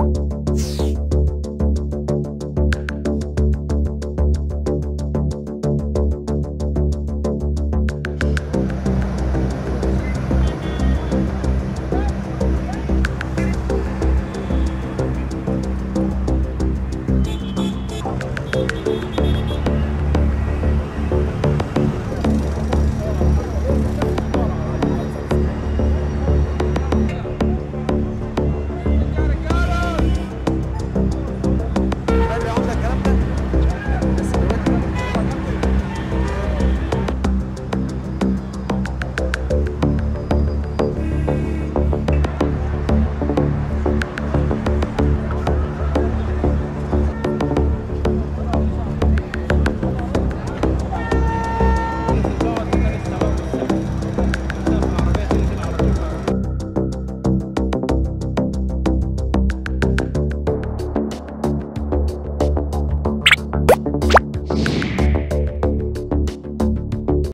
음.